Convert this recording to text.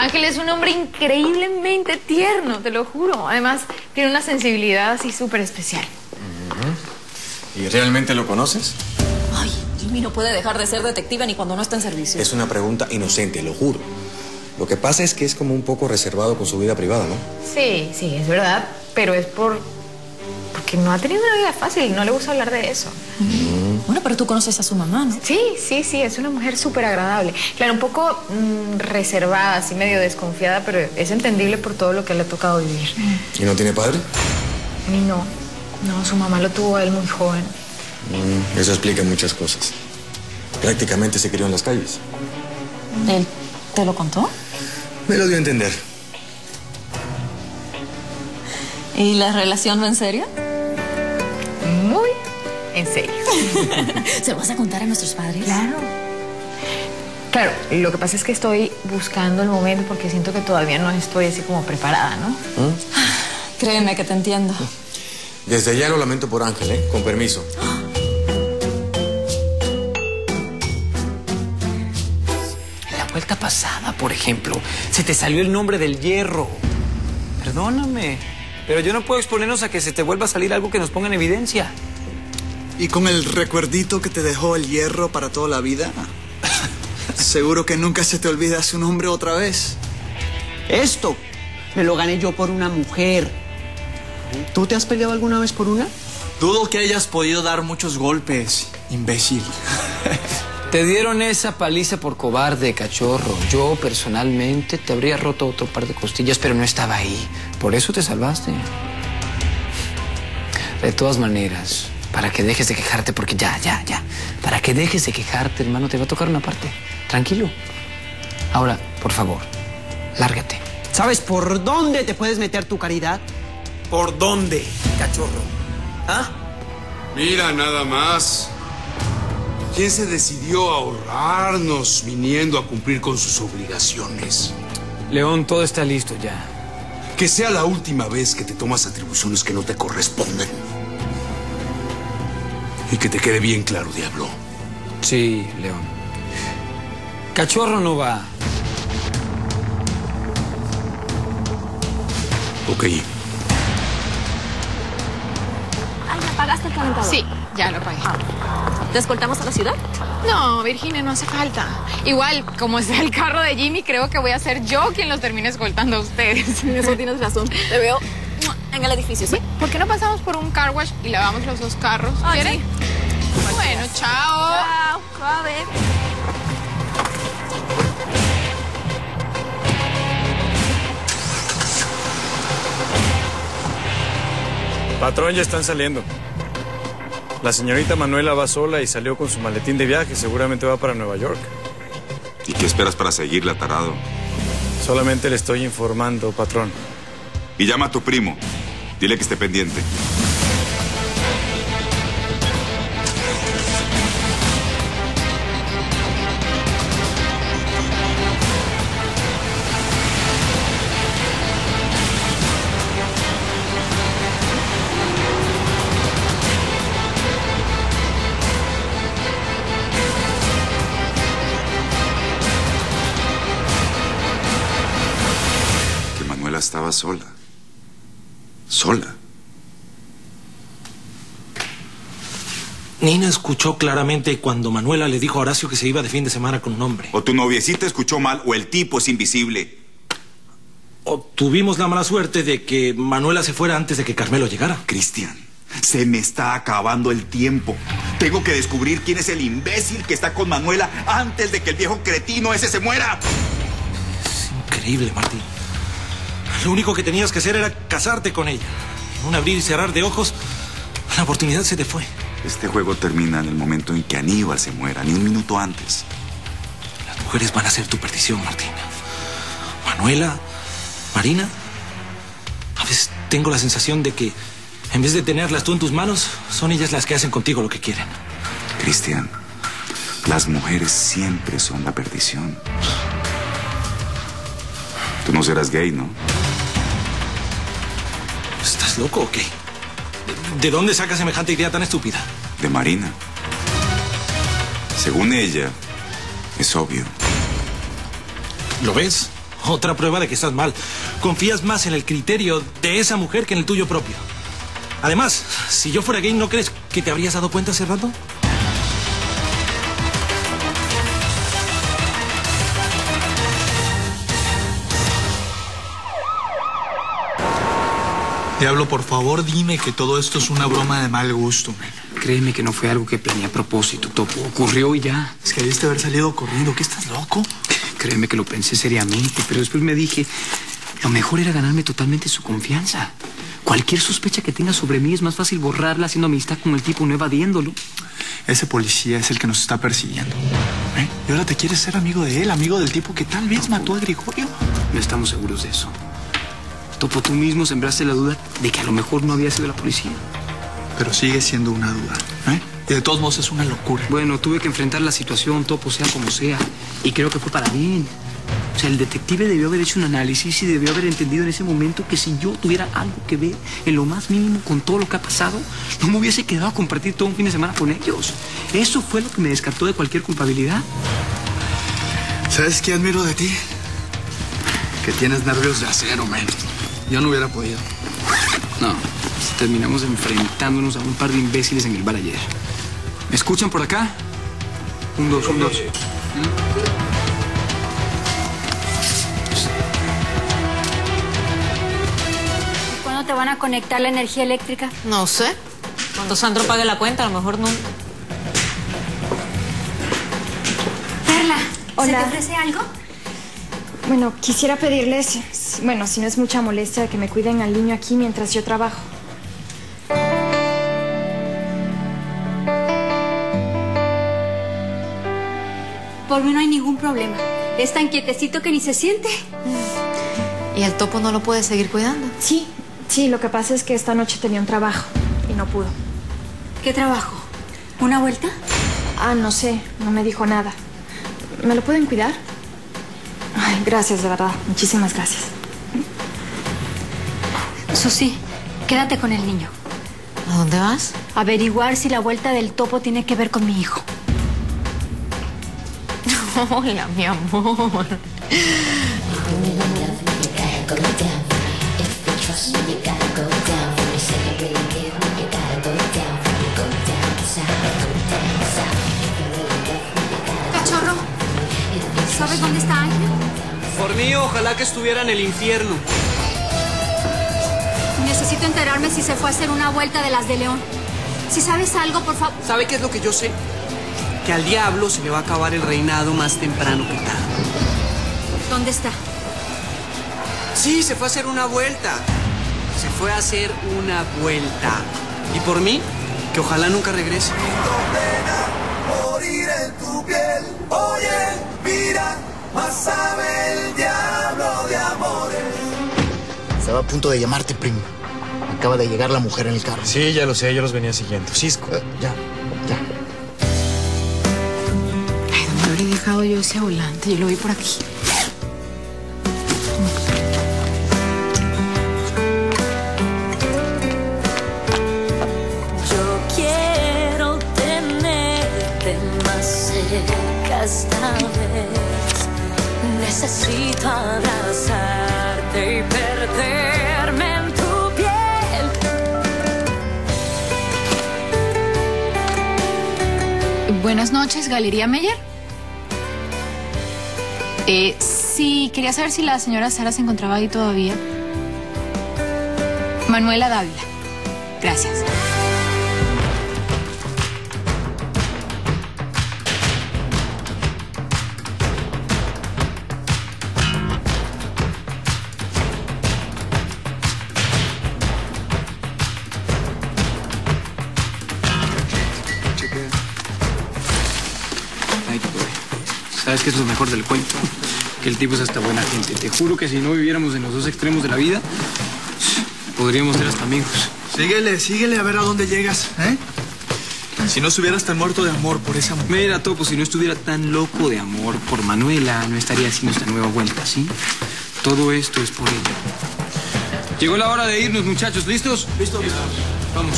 Ángel es un hombre increíblemente tierno, te lo juro. Además, tiene una sensibilidad así súper especial. ¿Y realmente lo conoces? Ay, Jimmy no puede dejar de ser detective ni cuando no está en servicio. Es una pregunta inocente, lo juro. Lo que pasa es que es como un poco reservado con su vida privada, ¿no? Sí, sí, es verdad, pero es por... porque no ha tenido una vida fácil, no le gusta hablar de eso. Bueno, pero tú conoces a su mamá, ¿no? Sí, sí, sí, es una mujer súper agradable. Claro, un poco mm, reservada, así medio desconfiada, pero es entendible por todo lo que le ha tocado vivir. ¿Y no tiene padre? Ni no, no, su mamá lo tuvo a él muy joven. Mm, eso explica muchas cosas. Prácticamente se crió en las calles. ¿Él te lo contó? Me lo dio a entender. ¿Y la relación va en serio? Muy en serio. ¿Se lo vas a contar a nuestros padres? Claro. Claro, lo que pasa es que estoy buscando el momento porque siento que todavía no estoy así como preparada, ¿no? Créeme que te entiendo. Desde ya lo lamento por Ángel, ¿eh? Con permiso. En la vuelta pasada, por ejemplo, se te salió el nombre del hierro. Perdóname, pero yo no puedo exponernos a que se te vuelva a salir algo que nos ponga en evidencia. ¿Y con el recuerdito que te dejó el hierro para toda la vida? Seguro que nunca se te olvida su nombre otra vez. Esto me lo gané yo por una mujer. ¿Tú te has peleado alguna vez por una? Dudo que hayas podido dar muchos golpes, imbécil. Te dieron esa paliza por cobarde, cachorro. Yo personalmente te habría roto otro par de costillas, pero no estaba ahí. Por eso te salvaste. De todas maneras, para que dejes de quejarte, porque ya, ya, ya. Para que dejes de quejarte, hermano, te va a tocar una parte. Tranquilo. Ahora, por favor, lárgate. ¿Sabes por dónde te puedes meter tu caridad? ¿Por dónde, cachorro? ¿Ah? Mira nada más. ¿Quién se decidió a ahorrarnos viniendo a cumplir con sus obligaciones? León, todo está listo ya. Que sea la última vez que te tomas atribuciones que no te corresponden. Y que te quede bien claro, diablo. Sí, León. Cachorro no va. Ok. Ay, ¿apagaste el calentador? Sí, ya lo pagué. ¿Te escoltamos a la ciudad? No, Virginia, no hace falta. Igual, como está el carro de Jimmy, creo que voy a ser yo quien los termine escoltando a ustedes. En eso tienes razón. Te veo en el edificio, ¿sí? ¿Por qué no pasamos por un car wash y lavamos los dos carros? Ay, ¿Quieren? Bueno, chao. Chao, suave. Patrón, ya están saliendo. La señorita Manuela va sola y salió con su maletín de viaje. Seguramente va para Nueva York. ¿Y qué esperas para seguirla, tarado? Solamente le estoy informando, patrón. Y llama a tu primo. Dile que esté pendiente. Manuela estaba sola. Sola. Nina escuchó claramente cuando Manuela le dijo a Horacio que se iba de fin de semana con un hombre. O tu noviecita escuchó mal o el tipo es invisible. O tuvimos la mala suerte de que Manuela se fuera antes de que Carmelo llegara. Cristian, se me está acabando el tiempo. Tengo que descubrir quién es el imbécil que está con Manuela antes de que el viejo cretino ese se muera. Increíble, Martín. Lo único que tenías que hacer era casarte con ella. En un abrir y cerrar de ojos, la oportunidad se te fue. Este juego termina en el momento en que Aníbal se muera, ni un minuto antes. Las mujeres van a ser tu perdición, Martín. Manuela, Marina. A veces tengo la sensación de que en vez de tenerlas tú en tus manos, son ellas las que hacen contigo lo que quieren. Cristian, las mujeres siempre son la perdición. Tú no serás gay, ¿no? ¿Estás loco o qué? ¿De dónde sacas semejante idea tan estúpida? De Marina. Según ella, es obvio. ¿Lo ves? Otra prueba de que estás mal. Confías más en el criterio de esa mujer que en el tuyo propio. Además, si yo fuera gay, ¿no crees que te habrías dado cuenta hace rato? Diablo, por favor, dime que todo esto es una broma de mal gusto, man. Créeme que no fue algo que planeé a propósito, Topo. Ocurrió y ya. Es que debiste haber salido corriendo. ¿Qué estás loco? Créeme que lo pensé seriamente, pero después me dije, lo mejor era ganarme totalmente su confianza. Cualquier sospecha que tenga sobre mí es más fácil borrarla haciendo amistad con el tipo no evadiéndolo. Ese policía es el que nos está persiguiendo. ¿Eh? Y ahora te quieres ser amigo de él, amigo del tipo que tal vez mató a Gregorio. No estamos seguros de eso. Topo, tú mismo sembraste la duda de que a lo mejor no había sido la policía. Pero sigue siendo una duda. ¿eh? Y de todos modos es una locura. Bueno, tuve que enfrentar la situación, Topo, sea como sea. Y creo que fue para bien. O sea, el detective debió haber hecho un análisis y debió haber entendido en ese momento que si yo tuviera algo que ver en lo más mínimo con todo lo que ha pasado, no me hubiese quedado a compartir todo un fin de semana con ellos. Eso fue lo que me descartó de cualquier culpabilidad. ¿Sabes qué admiro de ti? Que tienes nervios de acero, man. Yo no hubiera podido. No, terminamos enfrentándonos a un par de imbéciles en el bar ayer. ¿Me escuchan por acá? Un, dos, un, dos. ¿Cuándo te van a conectar la energía eléctrica? No sé. Cuando Sandro pague la cuenta, a lo mejor nunca. Perla, ¿se Hola. te ofrece algo? Bueno, quisiera pedirles, bueno, si no es mucha molestia, que me cuiden al niño aquí mientras yo trabajo. Por mí no hay ningún problema. Es tan quietecito que ni se siente. ¿Y el topo no lo puede seguir cuidando? Sí, sí, lo que pasa es que esta noche tenía un trabajo y no pudo. ¿Qué trabajo? ¿Una vuelta? Ah, no sé, no me dijo nada. ¿Me lo pueden cuidar? Ay, gracias, de verdad. Muchísimas gracias. Susi, quédate con el niño. ¿A dónde vas? Averiguar si la vuelta del topo tiene que ver con mi hijo. Hola, mi amor. ¿Sabes dónde está Ángel? Por mí, ojalá que estuviera en el infierno. Necesito enterarme si se fue a hacer una vuelta de las de León. Si sabes algo, por favor. ¿Sabe qué es lo que yo sé? Que al diablo se le va a acabar el reinado más temprano que tarde. ¿Dónde está? Sí, se fue a hacer una vuelta. Se fue a hacer una vuelta. Y por mí, que ojalá nunca regrese. morir en tu piel. Oye, mira, más sabe el diablo de amores. Estaba a punto de llamarte, primo. Acaba de llegar la mujer en el carro. Sí, ya lo sé, yo los venía siguiendo. Cisco. ya, ya. Ay, ¿dónde habré dejado yo ese volante? Yo lo vi por aquí. Yo quiero tenerte más cerca esta vez. Necesito abrazarte y perderme en tu piel. Buenas noches, Galería Meyer. Eh, sí, quería saber si la señora Sara se encontraba ahí todavía. Manuela Dávila. Gracias. ¿Sabes qué es lo mejor del cuento? Que el tipo es hasta buena gente. Te juro que si no viviéramos en los dos extremos de la vida, podríamos ser hasta amigos. Síguele, síguele a ver a dónde llegas, ¿eh? Si no subieras tan muerto de amor por esa mujer. Mira, Topo, si no estuviera tan loco de amor por Manuela, no estaría haciendo esta nueva vuelta, ¿sí? Todo esto es por ella. Llegó la hora de irnos, muchachos. ¿Listos? Listo. Vamos.